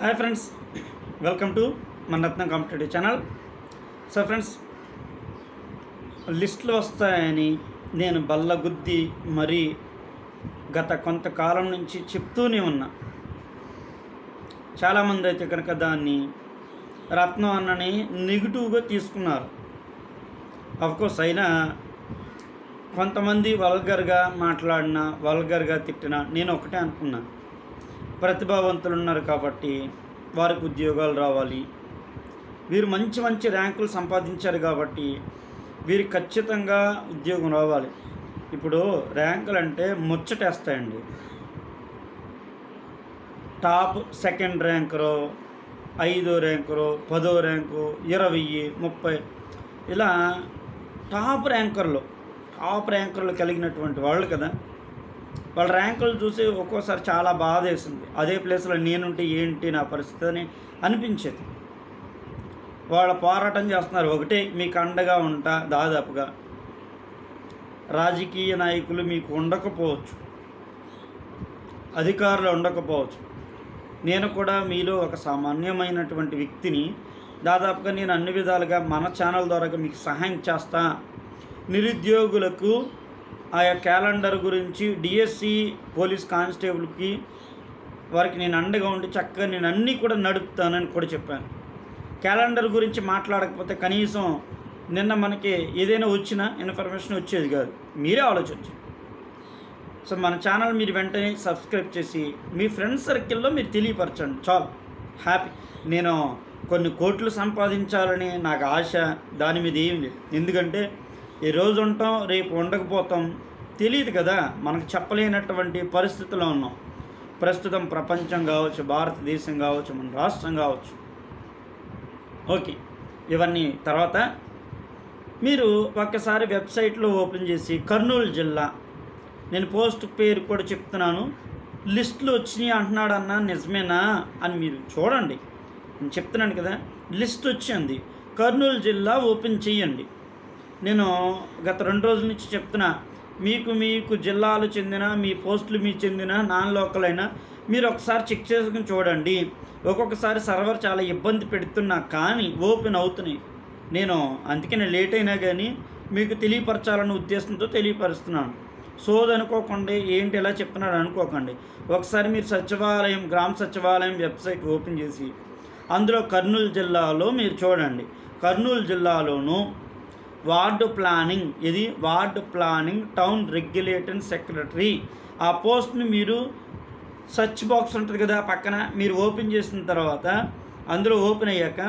Hi friends welcome to మన Ratnam competitive channel. So friends లిస్టులు వస్తాయని నేను బల్లగుద్ది మరీ గత కొంతకాలం నుంచి చెప్తూనే ఉన్నా. చాలామంది అయితే కనుక దాన్ని రత్నం అన్నని నెగిటివ్గా తీసుకున్నారు. అఫ్కోర్స్ అయినా కొంతమంది వల్గర్గా మాట్లాడినా వల్గర్గా తిట్టినా నేను ఒకటే అనుకున్నాను ప్రతిభావంతులు ఉన్నారు కాబట్టి వారికి ఉద్యోగాలు రావాలి. వీరు మంచి మంచి ర్యాంకులు సంపాదించారు కాబట్టి వీరికి ఖచ్చితంగా ఉద్యోగం రావాలి. ఇప్పుడు ర్యాంకులు అంటే ముచ్చటేస్తాయండి. టాప్ సెకండ్ ర్యాంకరో ఐదో ర్యాంకరో పదో ర్యాంకు ఇరవై ముప్పై ఇలా టాప్ ర్యాంకర్లు టాప్ ర్యాంకర్లు కలిగినటువంటి వాళ్ళు కదా. వాళ్ళ ర్యాంకులు చూసి ఒక్కోసారి చాలా బాధ వేసింది. అదే ప్లేస్లో నేనుంటే ఏంటి నా పరిస్థితి అని అనిపించేది. వాళ్ళ పోరాటం చేస్తున్నారు. ఒకటే మీకు అండగా ఉంటా దాదాపుగా. రాజకీయ నాయకులు మీకు ఉండకపోవచ్చు. అధికారులు ఉండకపోవచ్చు. నేను కూడా మీలో ఒక సామాన్యమైనటువంటి వ్యక్తిని దాదాపుగా నేను అన్ని విధాలుగా మన ఛానల్ ద్వారా మీకు సహాయం చేస్తా. నిరుద్యోగులకు ఆయా క్యాలెండర్ గురించి డిఎస్సి పోలీస్ కానిస్టేబుల్కి వారికి నేను అండగా ఉండి చక్కగా నేను అన్నీ కూడా నడుపుతానని కూడా చెప్పాను. క్యాలెండర్ గురించి మాట్లాడకపోతే కనీసం నిన్న మనకి ఏదైనా వచ్చినా ఇన్ఫర్మేషన్ వచ్చేది కాదు. మీరే ఆలోచించు సో మన ఛానల్ మీరు వెంటనే సబ్స్క్రైబ్ చేసి మీ ఫ్రెండ్స్ సర్కిల్లో మీరు తెలియపరచండి. చాలు. హ్యాపీ. నేను కొన్ని కోట్లు సంపాదించాలని నాకు ఆశ దాని మీద ఏం లేదు. ఎందుకంటే ఈ రోజు ఉంటాం రేపు ఉండకపోతాం. తెలియదు కదా మనకు చెప్పలేనటువంటి పరిస్థితిలో ఉన్నాం. ప్రస్తుతం ప్రపంచం కావచ్చు భారతదేశం కావచ్చు మన రాష్ట్రం కావచ్చు. ఓకే ఇవన్నీ తర్వాత మీరు ఒక్కసారి వెబ్సైట్లో ఓపెన్ చేసి కర్నూలు జిల్లా నేను పోస్ట్ పేరు కూడా చెప్తున్నాను. లిస్టులు వచ్చినాయి అంటున్నాడన్నా నిజమేనా అని మీరు చూడండి. నేను చెప్తున్నాను కదా లిస్ట్ వచ్చింది. కర్నూలు జిల్లా ఓపెన్ చేయండి. నేను గత రెండు రోజుల నుంచి చెప్తున్నా మీకు మీకు జిల్లాలు చెందిన మీ పోస్టులు మీ చెందిన నాన్ లోకల్ అయినా మీరు ఒకసారి చెక్ చేసుకుని చూడండి. ఒక్కొక్కసారి సర్వర్ చాలా ఇబ్బంది పెడుతున్నా కానీ ఓపెన్ అవుతున్నాయి. నేను అందుకనే లేట్ అయినా కానీ మీకు తెలియపరచాలన్న ఉద్దేశంతో తెలియపరుస్తున్నాను. సోది అనుకోకండి ఏంటి ఎలా చెప్తున్నాడు అనుకోకండి. ఒకసారి మీరు సచివాలయం గ్రామ సచివాలయం వెబ్సైట్ ఓపెన్ చేసి అందులో కర్నూలు జిల్లాలో మీరు చూడండి. కర్నూలు జిల్లాలోనూ వార్డు ప్లానింగ్. ఇది ward planning town regulating secretary. ఆ పోస్ట్ని మీరు సర్చ్ బాక్స్ ఉంటుంది కదా పక్కన మీరు ఓపెన్ చేసిన తర్వాత అందులో ఓపెన్ అయ్యాక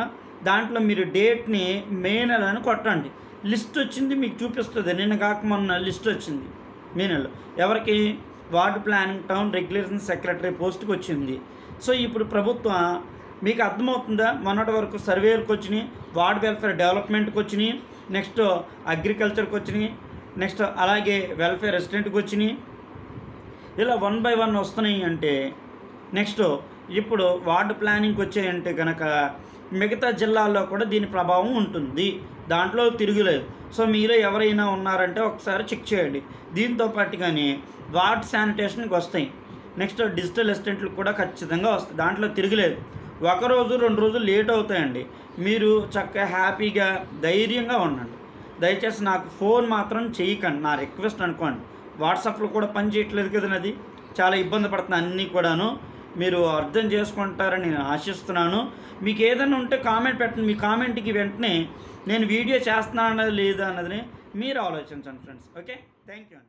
దాంట్లో మీరు డేట్ని మే నెల అని కొట్టండి. లిస్ట్ వచ్చింది మీకు చూపిస్తుంది. నిన్న కాక మొన్న లిస్ట్ వచ్చింది మే నెలలో ఎవరికి? Ward planning town regulation secretary పోస్ట్కి వచ్చింది. సో ఇప్పుడు ప్రభుత్వం మీకు అర్థమవుతుందా? మొన్నటి వరకు సర్వేలకు వచ్చినాయి వార్డ్ వెల్ఫేర్ డెవలప్మెంట్కి వచ్చినాయి నెక్స్ట్ అగ్రికల్చర్కి వచ్చినాయి నెక్స్ట్ అలాగే వెల్ఫేర్ రెసిడెంట్కి వచ్చినాయి. ఇలా వన్ బై వన్ వస్తున్నాయి అంటే నెక్స్ట్ ఇప్పుడు వార్డు ప్లానింగ్కి వచ్చాయంటే కనుక మిగతా జిల్లాల్లో కూడా దీని ప్రభావం ఉంటుంది. దాంట్లో తిరుగులేదు సో మీలో ఎవరైనా ఉన్నారంటే ఒకసారి చెక్ చేయండి. దీంతో పాటు కానీ వార్డ్ శానిటేషన్కి వస్తాయి. నెక్స్ట్ డిజిటల్ అసిస్టెంట్లు కూడా ఖచ్చితంగా వస్తాయి. దాంట్లో తిరగలేదు ఒక రోజు రెండు రోజులు లేట్ అవుతాయండి. మీరు చక్కగా హ్యాపీగా ధైర్యంగా ఉండండి. దయచేసి నాకు ఫోన్ మాత్రం చేయకండి. నా రిక్వెస్ట్ అనుకోండి. వాట్సాప్లో కూడా పని చేయట్లేదు కదా అది. చాలా ఇబ్బంది పడుతుంది అన్నీ కూడాను. మీరు అర్థం చేసుకుంటారని నేను ఆశిస్తున్నాను. మీకు ఏదైనా ఉంటే కామెంట్ పెట్టండి. మీ కామెంట్కి వెంటనే నేను వీడియో చేస్తున్నానా లేదా అన్నది మీరు ఆలోచించండి ఫ్రెండ్స్. ఓకే? Thank you